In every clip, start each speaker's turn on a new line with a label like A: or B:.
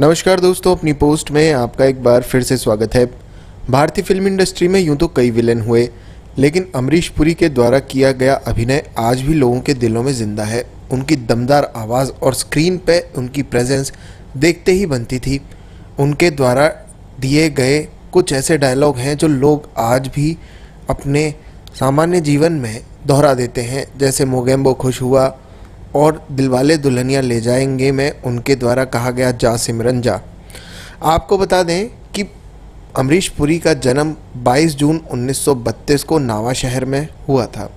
A: नमस्कार दोस्तों, अपनी पोस्ट में आपका एक बार फिर से स्वागत है। भारतीय फ़िल्म इंडस्ट्री में यूँ तो कई विलेन हुए, लेकिन अमरीश पुरी के द्वारा किया गया अभिनय आज भी लोगों के दिलों में ज़िंदा है। उनकी दमदार आवाज़ और स्क्रीन पे उनकी प्रेजेंस देखते ही बनती थी। उनके द्वारा दिए गए कुछ ऐसे डायलॉग हैं जो लोग आज भी अपने सामान्य जीवन में दोहरा देते हैं। जैसे मोगेम्बो खुश हुआ और दिलवाले दुल्हनिया ले जाएँगे में उनके द्वारा कहा गया जा सिमरन जा। आपको बता दें कि अमरीश पुरी का जन्म 22 जून 1932 को नावा शहर में हुआ था।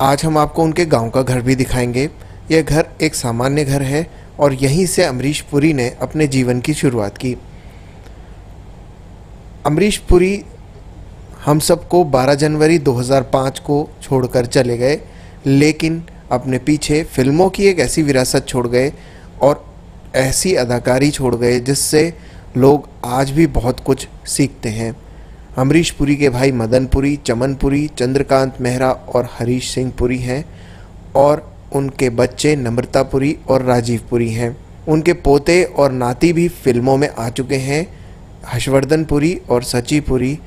A: आज हम आपको उनके गाँव का घर भी दिखाएँगे। यह घर एक सामान्य घर है और यहीं से अमरीश पुरी ने अपने जीवन की शुरुआत की। अमरीश पुरी हम सबको 12 जनवरी 2005 को छोड़कर चले गए, लेकिन अपने पीछे फ़िल्मों की एक ऐसी विरासत छोड़ गए और ऐसी अदाकारी छोड़ गए जिससे लोग आज भी बहुत कुछ सीखते हैं। अमरीश पुरी के भाई मदन पुरी, चमन पुरी, चंद्रकांत मेहरा और हरीश सिंह पुरी हैं और उनके बच्चे नम्रता पुरी और राजीव पुरी हैं। उनके पोते और नाती भी फ़िल्मों में आ चुके हैं। हर्षवर्धन पुरी और सची पुरी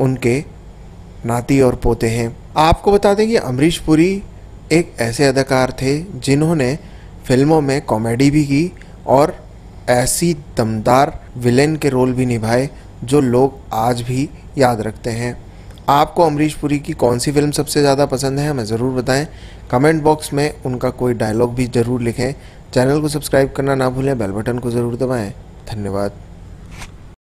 A: उनके नाती और पोते हैं। आपको बता दें कि अमरीश पुरी एक ऐसे अदाकार थे जिन्होंने फ़िल्मों में कॉमेडी भी की और ऐसी दमदार विलेन के रोल भी निभाए जो लोग आज भी याद रखते हैं। आपको अमरीश पुरी की कौन सी फ़िल्म सबसे ज़्यादा पसंद है, हमें ज़रूर बताएँ। कमेंट बॉक्स में उनका कोई डायलॉग भी ज़रूर लिखें। चैनल को सब्सक्राइब करना ना भूलें, बेल बटन को ज़रूर दबाएँ। धन्यवाद।